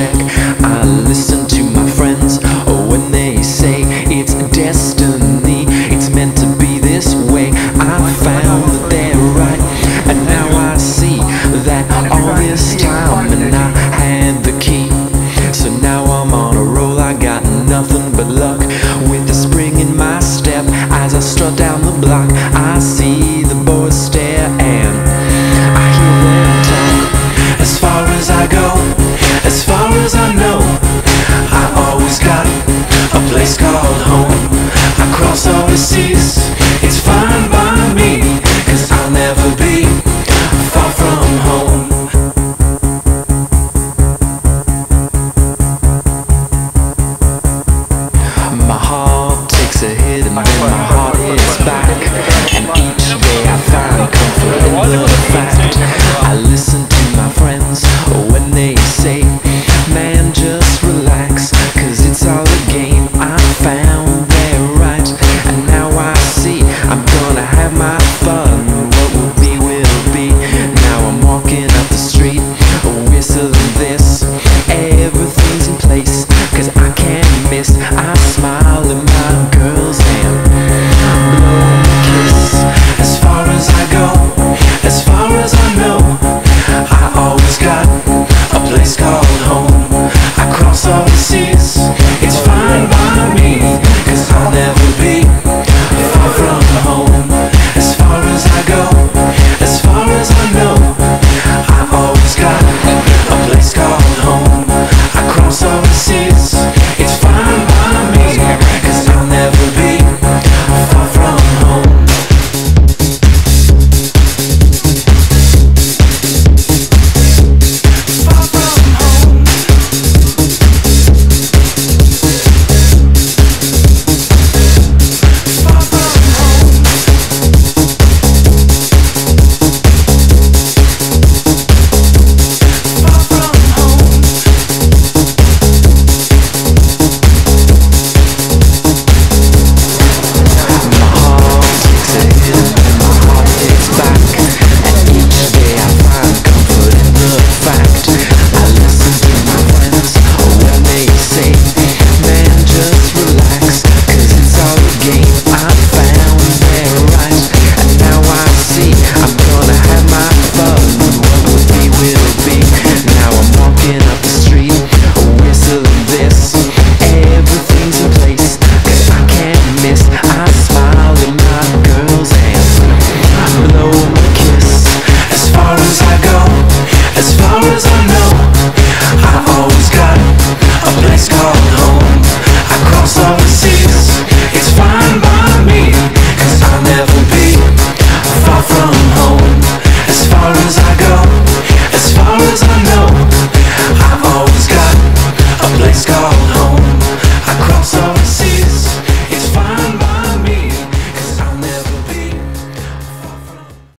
check. I listen to my friends oh, when they say it's destiny, it's meant to be this way. I found that they're right, and now I see that all this time, and I had the key. So now I'm on a roll, I got nothing but luck. With the spring in my step, as I strut down the block, the seas. It's fine by me, cause I'll never be far from home. My heart takes a hit and then my heart hits back. And each day I find comfort in the fact I listen amar far as I know.